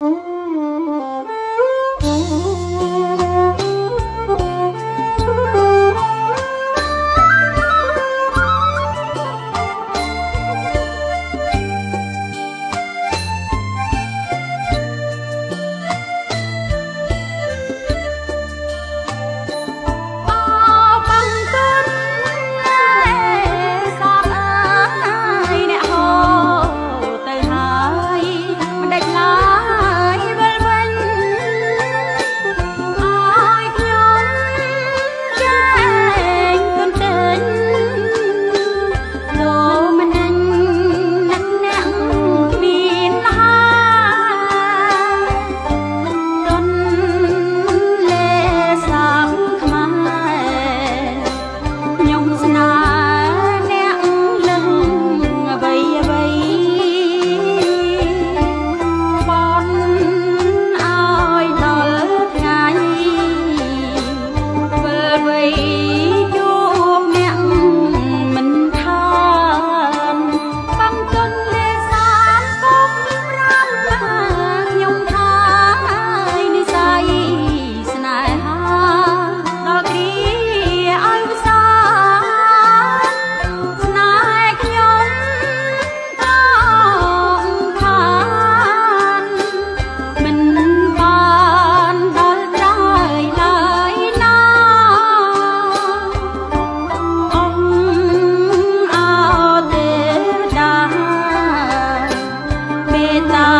Oh. រ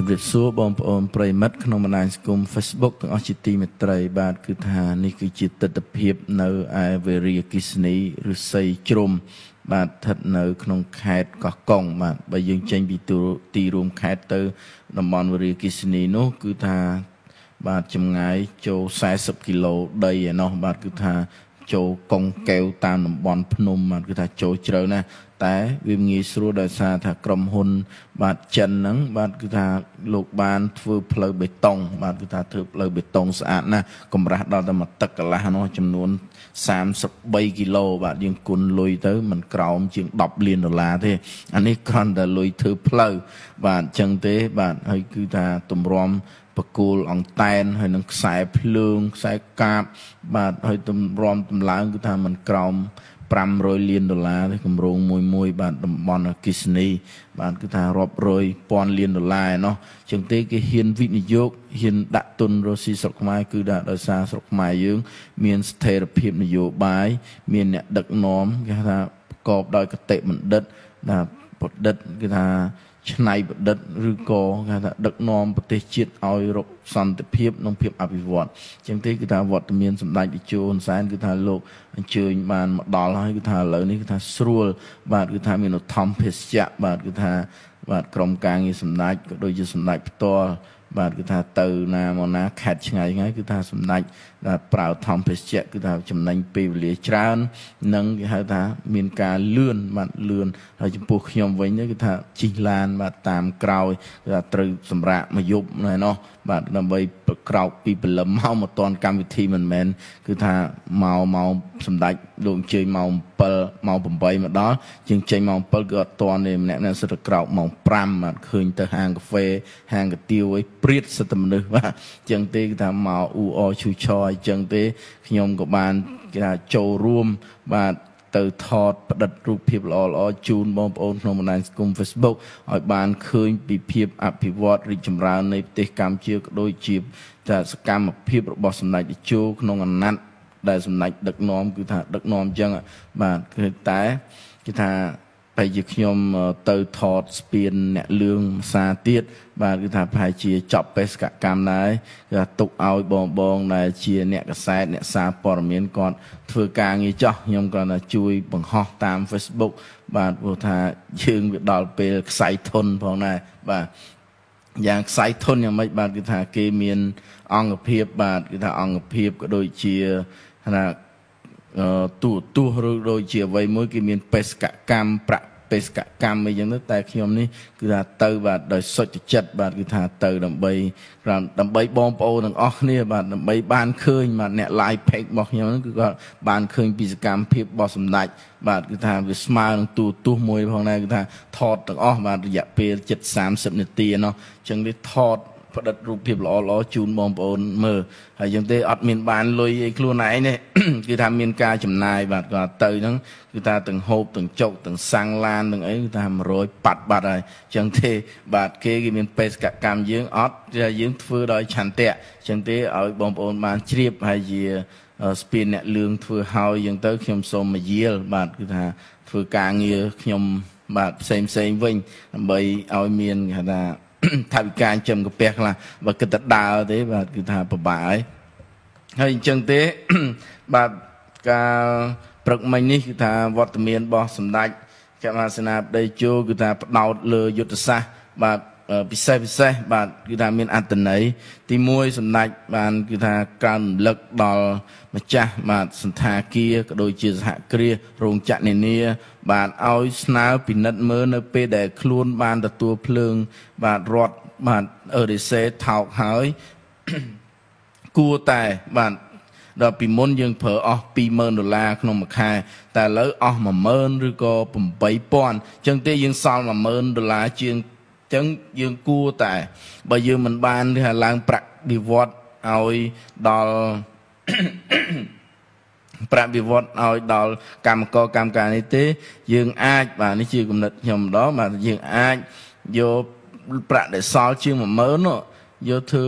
ជម្រាបសួរបងប្អូនប្រិមិត្តក្នុងបណ្ដាញសង្គម Facebook ទាំងអស់ជាទីមេត្រីបាទគឺថានេះគឺជាទស្សនវិជ្ជានៅឯវេរីអគិសនីឫស្សីជ្រុំបាទស្ថិតនៅ ក្នុងខេត្តកោះកុងបាទបើយើងចេញពីទីរួមខេត្តទៅតំបន់វេរីអគិសនីនោះគឺថាបាទចម្ងាយចូល40គីឡូដីឯណោះបាទគឺថា ចូលកុងកែវតាមតំបន់ភ្នំបាទគឺថាចូលជ្រៅណាស់តែវាងាយស្រួលដោយសារថាក្រុមហ៊ុន បាទចិនហ្នឹងបាទគឺថាលោកបានធ្វើផ្លូវបេតុង បាទគឺថាធ្វើផ្លូវបេតុងស្អាតណាស់កម្រាស់ដល់តែមួយទឹកកន្លះនោះចំនួន33គីឡូបាទយើងគុណលុយទៅมันក្រោមជាង10លានដុល្លារទេអានេះគ្រាន់តែលុយធ្វើផ្លូវបាទអញ្ចឹងទេ បាទហើយគឺថាទម្រាំ បកគោលអង្តែនហើយនឹងខ្សែភ្លើងខ្សែកាបបាទហើយទម្រាំតម្លើងគឺថាมันក្រោម500លានដុល្លារទេគម្រោងមួយមួយបាទតំបន់អគិសនីបាទគឺថារាប់រយពាន់លានដុល្លារឯណោះចឹងទេគេហ៊ានវិនិយោគហ៊ានដាក់ទុនរស់ស៊ីស្រុកខ្មែរគឺថាដោយសារស្រុកខ្មែរយើង មានស្ថិរភាពនយោបាយមានអ្នកដឹកនាំគេថាប្រកបដោយកតេបណ្ឌិតណាបណ្ឌិតគឺថា ច្នៃប្រឌិតឬក៏គេថាដឹកនាំប្រទេសជាតិឲ្យរកសន្តិភាពនិងភាពអភិវឌ្ឍជាងទេគឺថាវត្តមានសម្ដេចតេជោហ៊ុនសែនគឺថាលោកអញ្ជើញបានមកដល់ហើយគឺថាឥឡូវនេះគឺថាស្រួល បាទគឺថាមានឧត្តមភេសជ្ជៈបាទគឺថាបាទក្រុមការងារសម្ដេចក៏ដូចជាសម្ដេចផ្ទាល់បាទគឺថាទៅណាមកណាខេតឆ្ងាយឆ្ងាយគឺថាសម្ដេចប្រើធម្មភេសជ្ជៈគឺថាចំណេញពេលវេលាច្រើននិងគេហៅថាមានការលឿនបាទលឿនហើយចំពោះខ្ញុំវិញគឺថាជិះឡានបាទតាមក្រោយគឺថាត្រូវសម្រាកមួយយប់ណែនោះបាទដើម្បីក្រោកពីព្រលឹមមកមកតនកម្មវិធីមិនមែនគឺថាមកមកសម្ដេចលោកអញ្ជើញម៉ោង7ម៉ោង8មកដល់ជាងចេញម៉ោង7គឺអត់តនទេម្នាក់ម្នាក់សិតក្រោកម៉ោង5បាទឃើញទៅហាងកាហ្វេហាងកាទៀវអីព្រាតសិតមនុស្សបាទអញ្ចឹងទេគឺថាមកអ៊ូអឈូឆអញ្ចឹងទេខ្ញុំក៏បានគេថាចូលរួមបាទទៅថតផ្ដិតរូបភាពល្អល្អជូនបងប្អូនក្នុងបណ្ដាញសង្គម Facebook ឲ្យបានឃើញពីភាពអភិវឌ្ឍរីកចម្រើននៃប្រទេសកម្ពុជាក៏ដូចជាតែសកម្មភាពរបស់សម្ដេចតេជោក្នុងអាណត្តិដែលសម្ដេចដឹកនាំគឺថាដឹកនាំអញ្ចឹងបាទគឺតែគេថា តែជាខ្ញុំទៅថតស្ពានអ្នកលឿងផ្សារទៀតបាទគឺថាប្រហែលជាចប់បេសកកម្មដែរគឺថាទុកឲ្យបងបងដែលជាអ្នកកសែតអ្នកសារព័ត៌មានគាត់ធ្វើការងារចោះខ្ញុំគ្រាន់តែជួយបង្ហោះតាម Facebook បាទព្រោះថាយើងវាដល់ពេលខ្សែធនផងដែរបាទយ៉ាងខ្សែធនយ៉ាងម៉េចបាទគឺថាគេមានអង្គភាពបាទគឺថាអង្គភាពក៏ដូចជាថា ទូទស្សឬដូចជាអ្វីមួយគេមានបេសកកម្មប្រាក់បេសកកម្មអីចឹងទៅតែខ្ញុំនេះគឺថាទៅបាទដោយសុចចិត្តបាទគឺថាទៅដើម្បីដើម្បីបងប្អូនទាំងអស់គ្នាបាទដើម្បីបានឃើញបាទអ្នក live page របស់ខ្ញុំហ្នឹងគឺគាត់បានឃើញពីសកម្មភាពរបស់សម្ដេចបាទគឺថាវាស្មើនឹងទូទស្សមួយផងដែរគឺថាថតទាំងអស់បាទរយៈពេល7 30នាទីណោះអញ្ចឹងនេះថត ផ្ដិតរូបភាពល្អល្អជូនបងប្អូនមើលហើយយ៉ាងទេអត់មានបានលុយអីខ្លួនឯងទេគឺថាមានការចំណាយបាទគាត់ទៅហ្នឹងគឺថាទាំងហូបទាំងចុកទាំងសាំងឡានទាំងអីគឺថា100ប៉ាត់បាត់ហើយចឹងទេ បាទគេគេមានបេសកកម្មយើងអត់យើងធ្វើដោយឆន្ទៈចឹងទេឲ្យបងប្អូនបានជ្រាបហើយជាស្ពានអ្នកលឿងធ្វើហើយយ៉ាងទៅខ្ញុំសូមមកយាលបាទគឺថាធ្វើការងារខ្ញុំបាទផ្សេងផ្សេងវិញដើម្បីឲ្យមានគេថា ថាវិការចិញ្ចឹមកាពះខ្លះបើគិតតែដើរទេបាទគឺថាពិបាកហើយហើយអញ្ចឹងទេបាទការព្រឹកមិញនេះគឺថាវត្តមានរបស់សម្ដេចកមាសនាបដីជោគឺថាផ្ដោតលើយុទ្ធសាស្ត្របាទ ពិសេសពិសេសបាទគឺថាមានអត្តន័យទី1សម្ដេចបានគឺថាកើនរំលឹកដល់ម្ចាស់បាទសន្តាគារក៏ដូចជាសហគ្រាសរោងចក្រនានា បាទឲ្យស្នើពិនិត្យមើលនៅពេលដែលខ្លួនបានទទួលភ្លើង បាទរត់បាទអឺរេសេថោកហើយគួរតែបាទដល់ពីមុនយើងប្រើអស់20000ដុល្លារក្នុងមួយខែតែឥឡូវអស់10000ឬក៏8000អញ្ចឹងទេយើងសល់10000ដុល្លារជាង ចឹងយើងគួរតែ បើយើងមិនបានថាឡើងប្រាក់វិវត្តឲ្យដល់ប្រាក់វិវត្តឲ្យដល់កម្មករកម្មការនេះទេ យើងអាចបាទនេះជាគំនិតខ្ញុំម្ដងបាទយើងអាចយកប្រាក់ដែលសល់ជាង10000នោះយកធ្វើ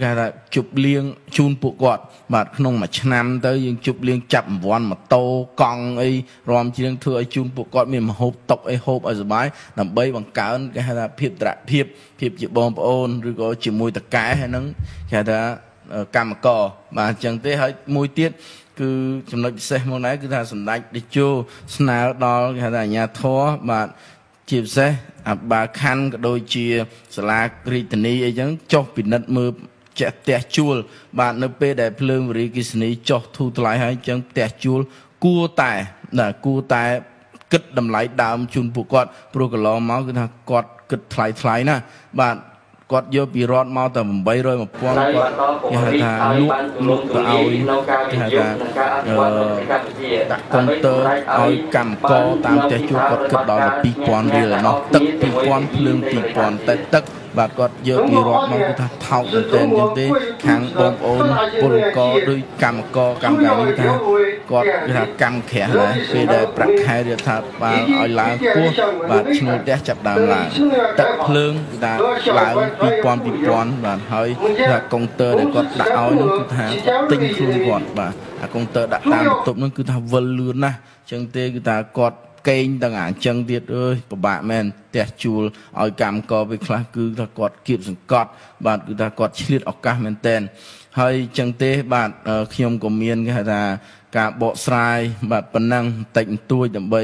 គេថាជប់លៀងជូនពួកគាត់បាទក្នុងមួយឆ្នាំទៅយើងជប់លៀងចាប់អង្វាន់ម៉ូតូកង់អីរំជាងធ្វើឲ្យជូនពួកគាត់មានមហូបតុកអីហូបឲ្យសុបាយដើម្បីបង្កើនគេហៅថាភាពត្រៈភាពភាពជាបងប្អូនឬក៏ជាមួយតកែហ្នឹងគេហៅថាកម្មករបាទអញ្ចឹងទេហើយមួយទៀតគឺចំណុចពិសេសមកដែរគឺថាសម្ដេចតេជោស្នើដល់គេហៅថាអាញាធរបាទជាពិសេសអាបាខណ្ឌក៏ដូចជាសាលារាជធានីអីចឹងចុះពិនិត្យមើល ចេះផ្ទះជួល បាទនៅពេលដែលភ្លើងវិរិយគិសនីចុះធូរថ្លៃហើយចឹងផ្ទះជួលគួរតែណាគួរតែគិតតម្លៃដើមជូនពួកគាត់ព្រោះកន្លងមកគឺថាគាត់គិតថ្លៃថ្លៃណាបាទគាត់យកពីរដ្ឋមកតែ800 1000គាត់គេហៅថាលក់លក់ទៅឲ្យគេហៅថាដាក់កុងទ័រឲ្យកម្មករតាមផ្ទះជួលគាត់គិតដល់2000រៀលឯណោះទឹក2000ភ្លើង2000តែទឹក បាទគាត់យកពីរដ្ឋមកគឺថាថោកមែនទែនចឹងទេខាងបងប្អូនពលករដោយកម្មករកម្មការនេះថាគាត់គឺថាកម្មក្រាស់ដែរពេលដែលប្រាក់ខែរដ្ឋាភិបាលឲ្យឡើងពោះបាទឈ្នួលផ្ទះចាប់ដើមឡើងទឹកភ្លើងគឺថាឡើង2000 2000បាទហើយថាកុងទ័រដែលគាត់ដាក់ឲ្យនោះគឺថាទិញខ្លួនគាត់បាទអាកុងទ័រដាក់តាមបន្ទប់នោះគឺថាវិលលឿនណាស់ចឹងទេគឺថាគាត់ កេងទាំងអញ្ចឹងទៀតអើយពិបាកមែនផ្ទះជួលឲ្យកម្មកពេលខ្លះគឺថាគាត់គៀបសង្កត់ បាទគឺថាគាត់ឆ្លៀតឱកាសមែនតែនហើយចឹងទេបាទខ្ញុំក៏មានគេហៅថាការបកស្រាយបាទប៉ុណ្ណឹងតិចបន្តួចដើម្បី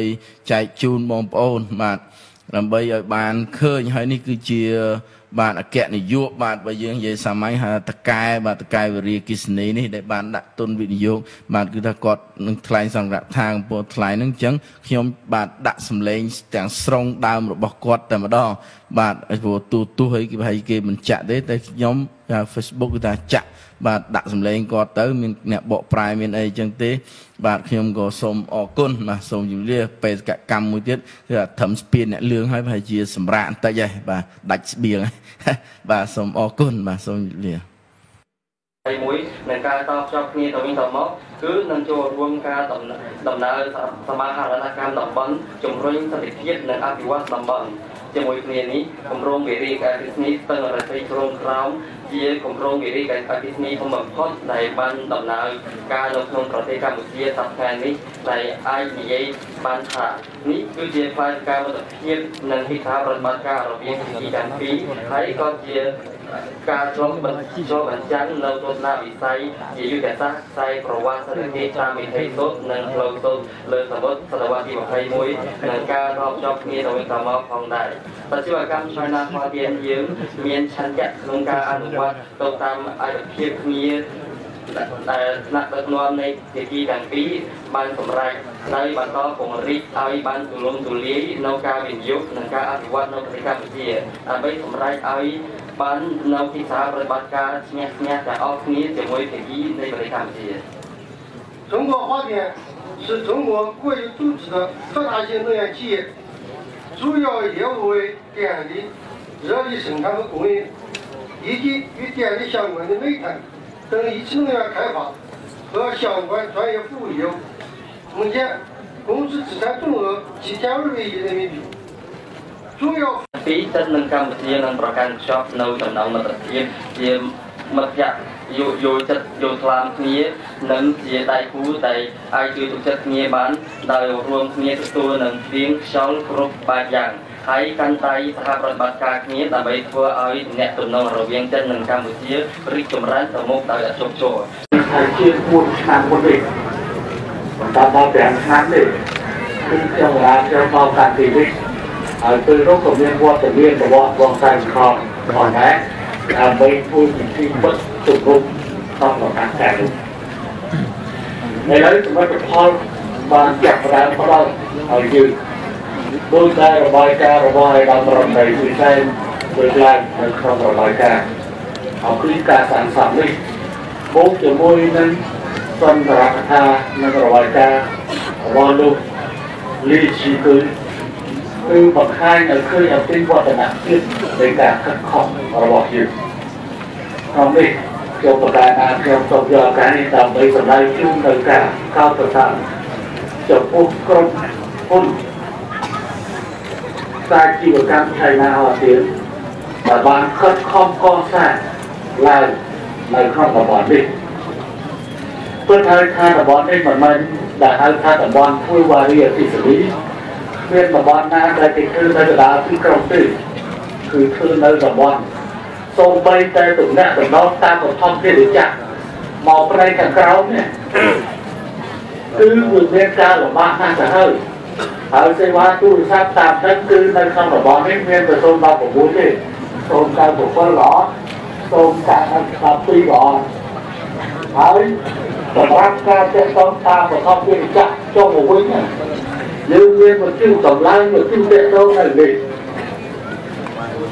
ចែកជូនបងប្អូនបាទ ដើម្បីឲ្យបានឃើញហើយនេះគឺជា បាទអគ្គនាយកបាទបើយើងនិយាយសាមញ្ញហៅតកែបាទតកែវិរិយគិសនីនេះដែលបានដាក់ទុនវិនិយោគបាទគឺថាគាត់នឹងថ្លែងសង្កាត់ថាកំពតថ្លែងហ្នឹងអញ្ចឹងខ្ញុំបាទដាក់សម្លេងទាំងស្រុងដើមរបស់គាត់តែម្ដងបាទព្រោះទូទូឲ្យគេប្រហែលគេមិនចាក់ទេតែខ្ញុំ Facebook គឺថាចាក់ បាទដាក់សម្លេងគាត់ទៅមានអ្នកបកប្រែមានអីចឹងទេ បាទខ្ញុំក៏សូមអរគុណបាទសូមជម្រាបបេសកកម្មមួយទៀតគឺថាត្រឹមស្ពានអ្នកលឿងហើយប្រហែលជាសម្រាកបន្តិចហើយបាទដាច់ស្បៀងបាទសូមអរគុណបាទសូមជម្រាបហើយមួយនឹងការតបភ្ជាប់គ្នាទៅវិញទៅមកគឺនឹងចូលរួមការដំណើរសមាហរណកម្មតំបន់ជំរុញសន្តិភាពនិងអភិវឌ្ឍតំបន់ ជាមួយគ្នានេះគម្រោងវិរិយការទិសនីស្ទឹងរថីក្រុងក្រោមជាគម្រោងវិរិយការទិសនីធំបំផុតដែលបានដំណើរការនៅក្នុងប្រទេសកម្ពុជាសប្តាហ៍នេះដែលអាចនិយាយបានថានេះគឺជាផ្លែការមិត្តភាពនិងហេដ្ឋាប្រតិបត្តិការរវាងទីទាំងពីរហើយក៏ជា ការឆ្លងបញ្ចុះបញ្ចាំងនៅទស្សនវិស័យជាយុទ្ធសាស្ត្រខ្សែប្រវត្តិសាស្ត្រតាមវិធីសុទ្ធនិងផ្លូវសុទ្ធលើសមុទ្រសតវត្សទី21និងការរកចប់គ្នាទៅវិញទៅមកផងដែរបច្ចុប្បន្នកម្ម China Foundation យើងមានឆន្ទៈក្នុងការអនុវត្តទៅតាមអត្ថប្រយោជន៍គ្នាដែលថ្នាក់ដឹកនាំនៃភាគីទាំងពីរបានសម្រេចដោយបន្តពង្រីកឲ្យបានទូលំទូលាយនៅការវិនិយោគនិងការអភិវឌ្ឍនៅប្រទេសកម្ពុជាដើម្បីសម្រេចឲ្យ បាននៅទីផ្សារប្រតិបត្តិការឈ្នះឈ្នះទាំងអស់គ្នាជាមួយភាគីនៃប្រទេសកម្ពុជា中国华电是中国国有组织的特大型能源企业，主要业务为电力、热力生产和供应，以及与电力相关的煤炭等一次能源开发和相关专业服务业务。目前，公司资产总额七千二百亿人民币。 ពីទឹកនឹងកម្ពុជានឹងប្រកាន់ខ្ជាប់នៅចំណងមិត្តភាពជាមិត្តភ័ក្តិយោយោចិត្តយោថ្លាមគ្នានិងជាដៃគូដែលអាចជួយទុកចិត្តគ្នាបានដោយរួមគ្នាទទួលនឹងទៀងខ្យល់គ្រប់បែបយ៉ាងហើយកាន់តែសហប្រតិបត្តិការគ្នាដើម្បីធ្វើឲ្យអ្នកទំនងរវាងចិននិងកម្ពុជារីកចម្រើនទៅមុខដោយអត់ជោគជ័យហើយជាមួយឆ្នាំមុននេះបន្តមកទាំងឆ្នាំនេះគឺខ្ញុំបានចូលមកកាន់ទីនេះ ហើយពេលនោះក៏មានវត្តមានរបស់បងសែនខំផងដែរដើម្បីធ្វើពិធីបុណ្យជុំក្នុងឱកាសតែនោះឥឡូវសមិទ្ធផលបានចាប់ផ្ដើមផ្ដល់ឲ្យយើងដោយតែរបាយការណ៍របស់ឯកឧត្តមរដ្ឋនៃវិស័យដូចឡើងនៅក្នុងរបាយការណ៍អំពីការសាងសង់នេះបូកជាមួយនឹងសន្ទរកថានិងរបាយការណ៍របស់លោកលីជីគឺ គឺបង្ហាញឲ្យឃើញអំពីវឌ្ឍនភាពនៃការខិតខំរបស់យើងក្នុងនេះខ្ញុំប្រកាសថាខ្ញុំសូមយកឱកាសនេះដើម្បីសម្ដែងជូននៅការកោតសរសើរចំពោះក្រុមហ៊ុនសាជីវកម្មឆៃណាអត់ទៀតដែលបានខិតខំកសាងឡើងនៅក្នុងតំបន់នេះព្រោះហើយថាតំបន់នេះមិនមែនដែលហៅថាតំបន់ធ្វើវ៉ារីអភិសរី មានតំបន់ណាដែលគេធ្វើនៅកណ្ដាលទីក្រុងទេគឺធ្វើនៅតំបន់សូម្បីតែតំណាក់តំណងតាមបឋមព្រះរាជាមកប្រៃខាងក្រោមនេះគឺវាមានការលំបាកណាស់ទៅហើយហើយសេវាទូរស័ព្ទតាមទឹកគឺនៅក្នុងតំបន់នេះមានប្រសូន19ទេសូមកៅ7ល្អសូមកៅ12ល្អហើយសម្រាប់ការចេះតតាមបឋមព្រះរាជាចុះមកវិញ យើងមានវិទ្យុតម្លើងវិទ្យុតេតងនៅនេះ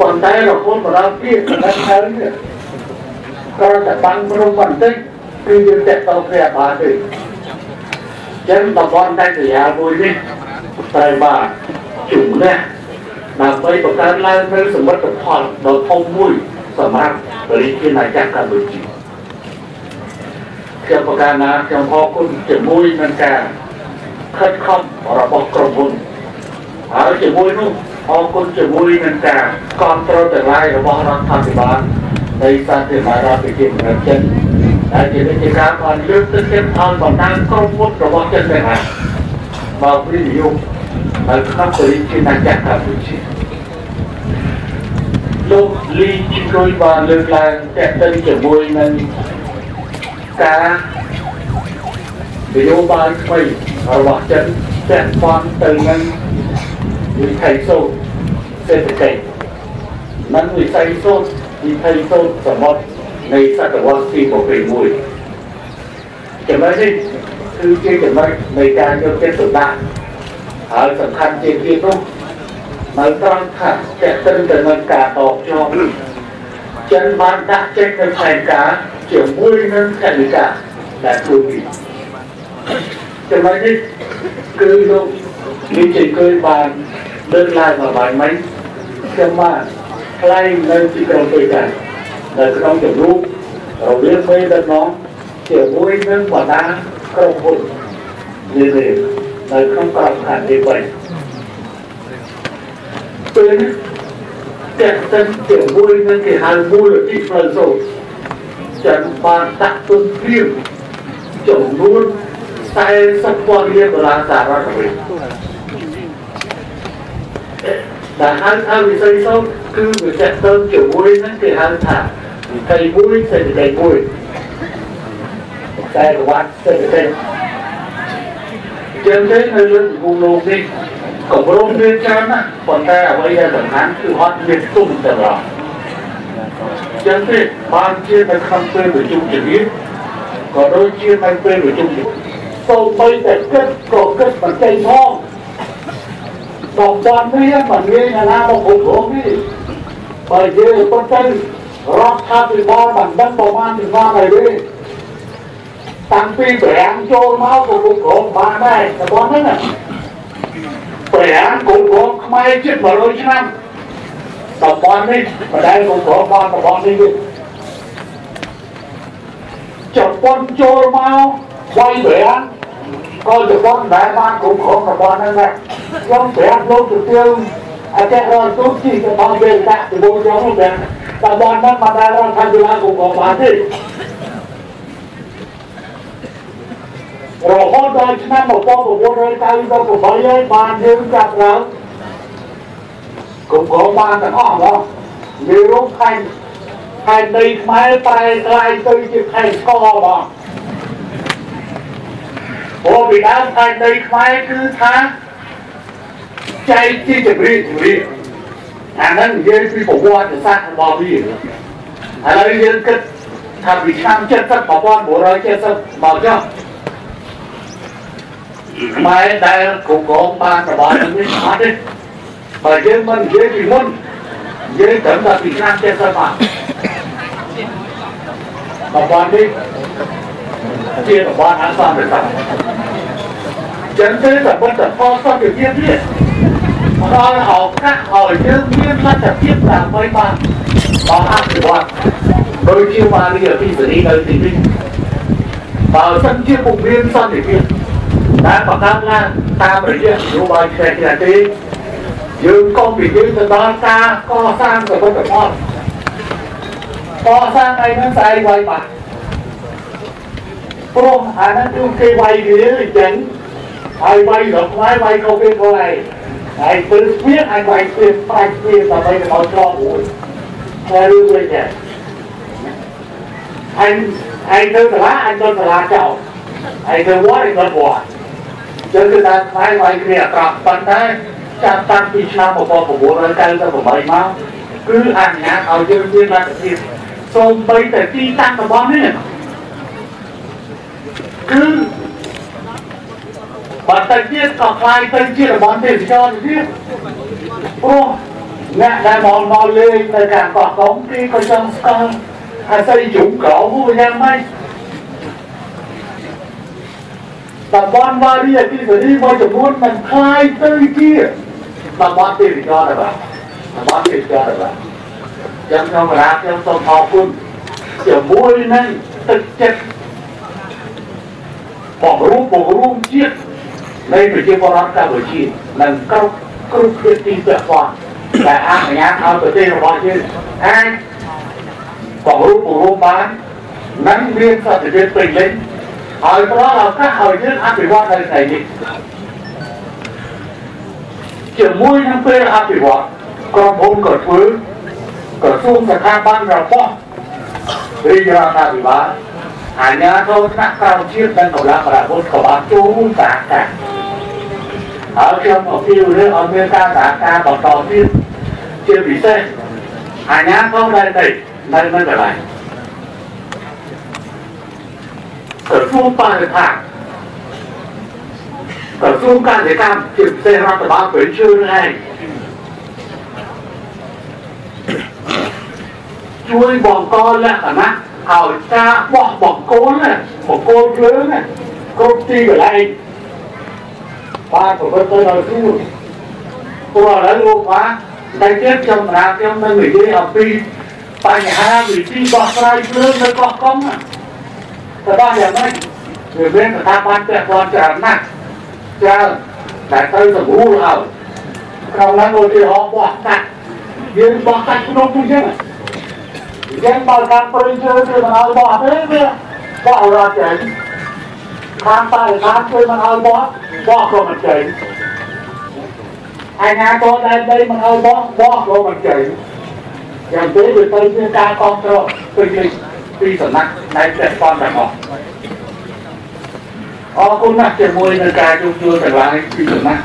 ប៉ុន្តែរហូតមកដល់ពីចំណុចហើយនេះក៏តែបាំងព្រមបន្តិចគឺយើងតេតងគ្នាបានទេចឹងតំបន់ដាច់ស្រយាលមួយនេះត្រូវបានជំនះដើម្បីបង្កើតឡើងនូវសមិទ្ធផលដ៏ធំមួយសម្រាប់ប្រជាជនអាចារ្យកម្ពុជាខ្ញុំប្រកាសណាខ្ញុំអរគុណជាមួយនឹងការ ខិតខំរបស់ក្រុមហ៊ុនហើយជាមួយនោះអរគុណជាមួយនឹងការគ្រប់គ្រងទាំងឡាយរបស់រដ្ឋាភិបាលនៃសាធារណរដ្ឋប្រជាមានិតចិនដែលជាវិធីការបានលើកទឹកចិត្តឲ្យបណ្ដាក្រុមហ៊ុនរបស់ចិនទាំងឡាយមកវិនិយោគនៅក្នុងប្រជាជនអាចារ្យកម្ពុជាលោកលីជីរុយបានលើកឡើងតេតិនជាមួយនឹងការ នយោបាយថ្មីរបស់ចិនពាក់ព័ន្ធទៅនឹងវិថីសូត្រសេដ្ឋកិច្ចនិងវិស័យសូត្រវិថីសូត្រសមុទ្រនៃសតវត្សទី21ចំណុចនេះគឺជាចំណុចនៃការយកចិត្តទុកដាក់ហើយសំខាន់ជាងគេនោះនៅត្រង់ថាតេតិនទៅនឹងការតបជាប់ចិនបានដាក់ចេញនៅផែនការជាមួយនឹងកណិកាដែលខ្លួននេះចំ cái máy đi. Cứ lúc đi chỉ cười bàn, đơn lai và bài máy. Xem mà, lai nơi chỉ cần tôi cả là trong kiểu lúc ở liên mê đất nó, kiểu vui nhưng mà ta không hụt như thế, là không còn hẳn như vậy. Tôi đẹp tân kiểu vui nhưng thì hai vui là ít phần rồi. Chẳng bàn tặng tuân riêng, chồng luôn. 40 ពាន់រៀលដុល្លារសហរដ្ឋអាមេរិកដែលហៅថាវិស័យសូត្រគឺវាចាក់ទៅជាមួយហ្នឹងគេហៅថាវិស័យមួយសេដ្ឋកិច្ចមួយតែរវត្តសេដ្ឋកិច្ចចឹងទេនៅលើពិភពលោកនេះគម្រោងមានច្រើនណាស់ប៉ុន្តែអ្វីដែលសំខាន់គឺអត់មានទុំទាំងអស់ចឹងទេបានជានៅក្នុងពេលប្រជុំជំនាញក៏ដូចជានៅពេលប្រជុំជំនាញ សូម្បីតែគិតក៏គិតមិនចេញផងតំបន់នេះមិនមានណាមកគ្រប់គ្រងទេបើយើងប៉ុន្តែរដ្ឋាភិបាលមិនដឹងប្រមាណពីណាហើយទេតាំងពីប្រាំងចូលមកក៏គ្រប់គ្រងបានដែរតំបន់ហ្នឹងប្រាំងគ្រប់គ្រងខ្មែរជិត100ឆ្នាំតំបន់នេះបដែលគ្រប់គ្រងបានតំបន់នេះទេជប៉ុនចូលមកវាយប្រាំង ក៏ជប៉ុនដែលបានគ្រប់គ្រងតំបន់ហ្នឹងដែរខ្ញុំប្រាប់លោកទៅទៀវអតិរតទូជីទៅបងពេលដាក់ទៅបងខ្ញុំហ្នឹងតំបន់ហ្នឹងមិនដែលរដ្ឋាភិបាលគ្រប់គ្រងបានទេរហូតដល់ឆ្នាំ1998ហើយបានយើងចាប់ឡើងគ្រប់គ្រងបានទាំងអស់បងមានរូបខែខែដីខ្មែរប្រែក្លាយទៅជាខែស្ករបង ព្រោះពីដើមខែដីខ្មែរគឺថាចែកជាជំរាបជំរាបអាហ្នឹងនិយាយពីប្រវត្តិសាស្ត្ររបស់វាឥឡូវយើងគិតថាពីឆ្នាំ70 1970មកចុះខ្មែរដែលគ្រប់គ្រងបានរបស់នេះអត់ទេបើយើងមិននិយាយពីមុននិយាយត្រឹមតែពីឆ្នាំ70មករបស់នេះ ជារបស់អសន្តិសុខចឹងទេតែប៉ុន្តែផលសន្តិភាពនេះផ្ដល់ឱកាសឲ្យយើងមានលទ្ធភាពដើម្បីបានបានអភិវឌ្ឍដោយជាវ៉ារីអភិសេរីនៅទីនេះបើសិនជាពុំមានសន្តិភាពដែលបង្កើតឡើងតាមរយៈនយោបាយផ្សេងៗទេយើងកុំពីយើងទៅដល់ការកសាងសមិទ្ធផលកសាងអីហ្នឹងស្អីໄວបាត់ ព្រោះអាហ្នឹងគឺគេវាយវាអញ្ចឹងហើយវាយរកវាយវាយក៏វាក៏ឯងហើយពេលស្វៀងហើយវាយស្វៀងប្រាច់ស្វៀងដើម្បីកុំឲ្យឆ្លងមួយតែរឿងវិញដែរ anh anh thư là anh tôi là chậu anh thư quá anh tôi quá chứ người ta phải vậy kia cọp phần đấy trăm trăm khi năm một con một bộ rồi cây tôi một bảy máu cứ ăn nhá ở trên viên là thì xong bây giờ khi tăng một bón ấy cứ mà tay chiết cọp vai tay chiết là bón tiền cho thì chiết ô nè đại mòn mòn lên tại cả cọp cống khi có trong con អាស័យជ្រុំក្រមកយ៉ាងម៉េចតំបន់វ៉ារីអគិសនីមួយចំនួនมันคล้ายទៅជាតំបន់ទេសចរណ៍បាទតំបន់ទេសចរណ៍បាទយ៉ាងខ្ញុំរាខ្ញុំសូមអរគុណជាមួយនឹងទឹកចិត្ត បងរួមបងរួមជាតិនៃប្រជាពលរដ្ឋកម្ពុជានិងគ្រប់គ្រប់ភាគីពាក់ព័ន្ធដែលអនុញ្ញាតឲ្យប្រទេសរបស់យើងអាចបង្រួបបង្រួមបាននិងមានសន្តិភាពពេញលេញហើយផ្ដល់ឱកាសឲ្យយើងអភិវឌ្ឍនៅថ្ងៃនេះជាមួយនឹងពេលអភិវឌ្ឍក្រុមហ៊ុនក៏ធ្វើក្រសួងស្ថាប័នរបស់រាជរដ្ឋាភិបាល អាជ្ញាធរថ្នាក់ក្រោមជាតិនិងកម្លាំងប្រពុតក៏បានចូលសហការហើយខ្ញុំអពាវរឿងឲ្យមានការសហការបន្តទៀតជាពិសេសអាជ្ញាធរដែលទៅនៅនៅកន្លែងក្រសួងបរិស្ថានក្រសួងការកម្មជាពិសេសរដ្ឋបាលពេលជឿនឹងឯងជួយបង្កលក្ខណៈ ឲ្យការបោះបង្គោលបង្គោលភ្លើងគ្រប់ទីកន្លែងបានប្រព្រឹត្តទៅដល់ខ្លួនព្រោះឥឡូវលោកបាទតែទៀតខ្ញុំប្រាប់ខ្ញុំនឹងនិយាយអំពីបញ្ហាវិធីដោះស្រាយភ្លើងនៅកោះកុងទៅដោះយ៉ាងម៉េចវាមានស្ថាប័នពាក់ព័ន្ធច្រើនណាស់ច្រើនតែទៅសម្រួលហើយក្នុងនោះឧទាហរណ៍បោះកាត់យើងបោះកាត់ក្នុងទូចឹង យើងបើកាន់ព្រៃជើងគឺមិនឲ្យបោះទេវាបោះរត់ចេញខាងតែខាងជួយមិនឲ្យបោះបោះក៏មិនចេញអាញាតដែលដីមិនឲ្យបោះបោះក៏មិនចេញយ៉ាងទៅវាទៅមានការគ្រប់គ្រងពីពីសំណាក់នៃព្រះប៉ុនទាំងអស់អរគុណណាស់ជាមួយនឹងការជួបជុំទាំងឡាយពីសំណាក់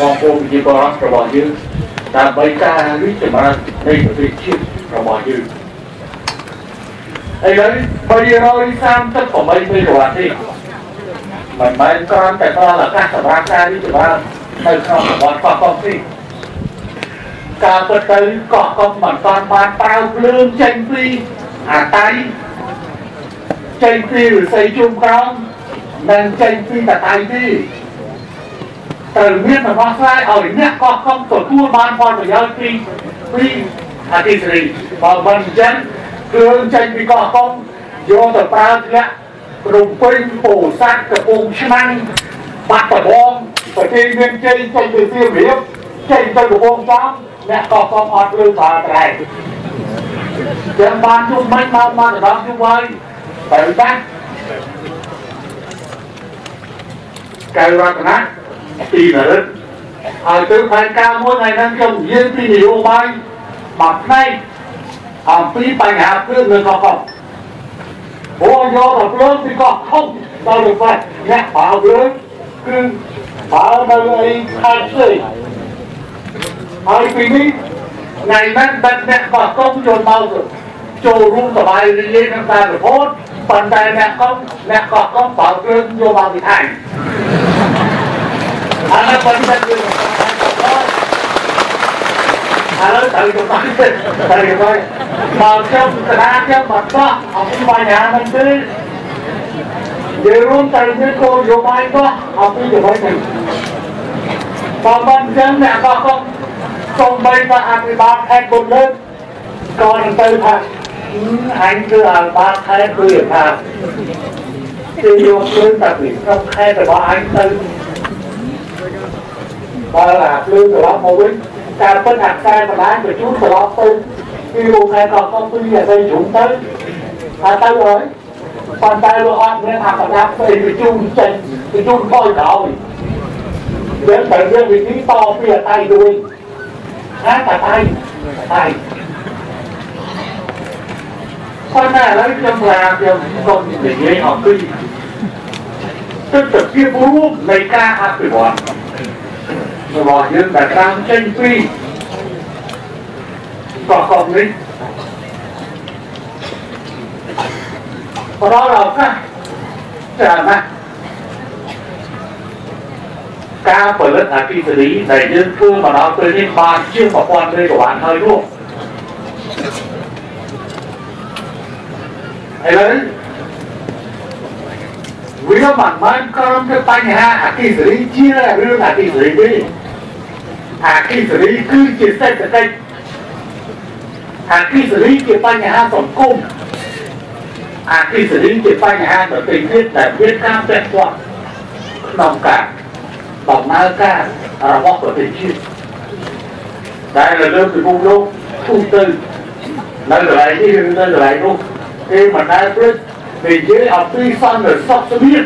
បងប្អូនប្រជាពលរដ្ឋរបស់យើងដើម្បីការរីកចម្រើននៃប្រទេសជាតិរបស់យើង ឥឡូវ338មេហ្គាវ៉ាត់នេះមិនមែនគ្រាន់តែផ្ដល់ឱកាសសម្រាប់ការរីកចម្រើននៅក្នុងប្រវត្តិកោះកុងទេការពិតទៅកោះកុំមិនតាន់បានប្រើភ្លើងចេញពីអាតៃចេញពីឫស្សីជុំក្រោមនិងចេញពីតតៃទេត្រូវមានរបស់ស្រាយឲ្យអ្នកកោះកុំទទួលបានផលប្រយោជន៍ពីពីអធិស្រីបើមិនអញ្ចឹង គ្រឿងចេញពីកោះកុំយកទៅប្រើធ្លាក់រំពេញពោធិ៍សាត់កំពង់ឆ្នាំងបាត់ដំបងប្រទេសមានជ័យចេញទៅសៀមរាបចេញទៅកំពង់ចំអ្នកកោះកុំអត់លឺថាដែរចាំបានជុំមិនមកមកដល់ជុំហើយទៅតាកៅរតនៈទីនរិទ្ធហើយទៅផែនការមួយថ្ងៃហ្នឹងខ្ញុំនិយាយពីនយោបាយមួយផ្នែក អំពីបញ្ហាគ្រឿងនៅកោះកុំអូយកទៅភ្លើងពីកោះកុំដល់ទៅផ្ទះអ្នកបើភ្លើងគឺបើនៅអីខេត្តផ្សេងហើយពីនេះថ្ងៃហ្នឹងដឹកអ្នកកោះកុំចូលមកចូលរួមសបាយរីករាយនឹងការរហូតប៉ុន្តែអ្នកកុំអ្នកកោះកុំបើគ្រឿងយកមកពីថៃអានេះប៉ុន្តែគឺឥឡូវត្រូវទៅបានទៅទៅមកខ្ញុំកណ្ដាលខ្ញុំមកបោះអំពីបញ្ហាហ្នឹងគឺយើង រួមទៅមានគោលនយោបាយបោះអំពីចំណុចនេះបើមិនចឹងអ្នកកោះកុំសូម្បីតែអភិបាលខេត្តបុលើកក៏នឹងទៅថាអញគឺអភិបាលខេត្តគឺថាគេយកភ្លើងតែពីក្នុងខេត្តរបស់អ ការពិតអាការបណ្ដាញបញ្ជូនត្រឡប់ទៅពីលោកខែកកពីអីជុំទៅថាទៅហើយប៉ុន្តែលោកអត់មានអត្ថន័យពេលបញ្ជូនចេញបញ្ជូនបោយដល់យើងត្រូវយើងវិធីតពីអតៃដូចណាតៃតៃប៉ុន្តែឥឡូវខ្ញុំថាខ្ញុំសូមនិយាយអំពីទស្សនវិជ្ជារួមនៃការអភិវឌ្ឍន៍ បស់យើងដែលតាមចេញពីប្រកបនេះផ្ដល់ឱកាសច្រើនណាស់ការផលិតអគិសនីដែលយើងធ្វើមកដល់ពេលនេះបានជាង1000មេហ្គាវ៉ាត់ហើយនោះឥឡូវវាមិនបានក្រំទៅបញ្ហាអគិសនីជារឿងអគិសនីទេ អគិសនីគឺជាសេដ្ឋកិច្ចអគិសនីជាបញ្ហាសង្គមអគិសនីជាបញ្ហាប្រទេសជាតិដែលមានការពាក់ព័ន្ធក្នុងការដំណើរការរបស់ប្រទេសជាតិដែលនៅលើពិភពលោកទូទៅនៅកន្លែងនេះឬនៅកន្លែងនោះគេមិនដែលព្រឹកនិយាយអំពីសន្តិសុខស្បៀង